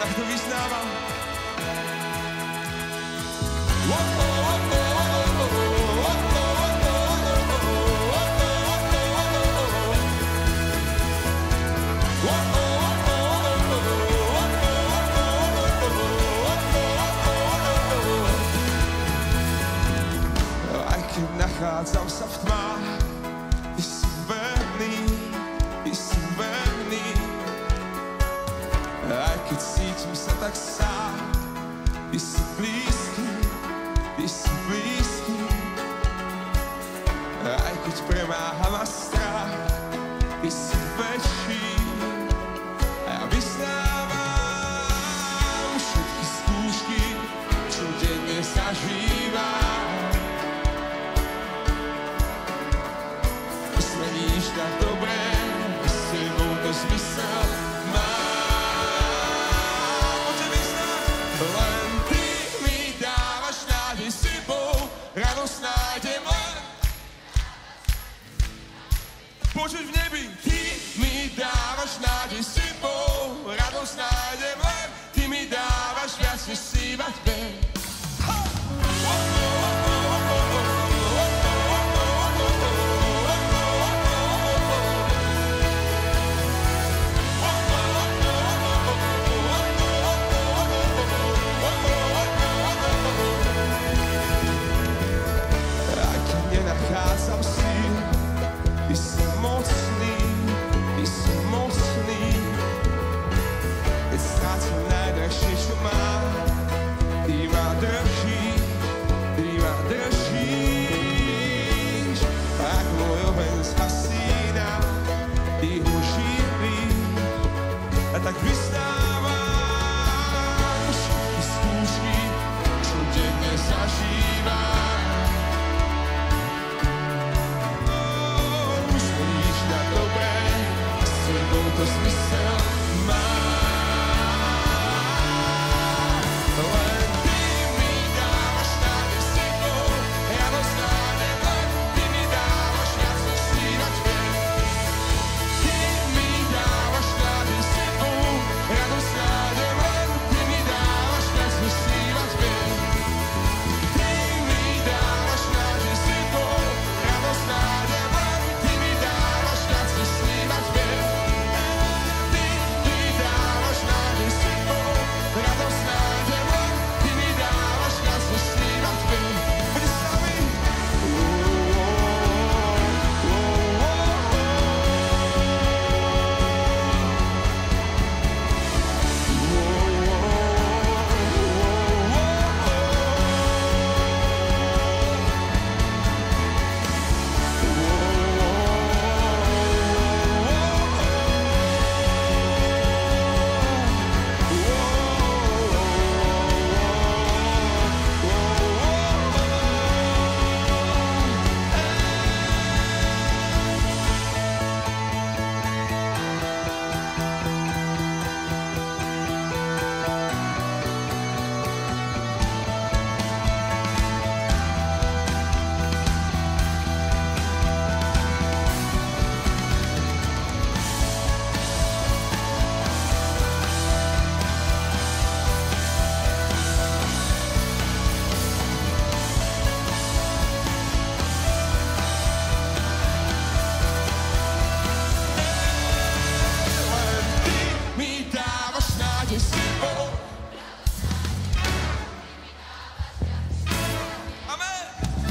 Tak to vyznávám. Whoa, seçmişse taksa Ти си близький, ти си близький Ай, хоть прямо на страх Ти си nájdem len Počuť v nebi, ty mi dávaš nádej s tebou. Radosť nájdem ty mi dávaš viac, než si mať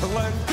Glenn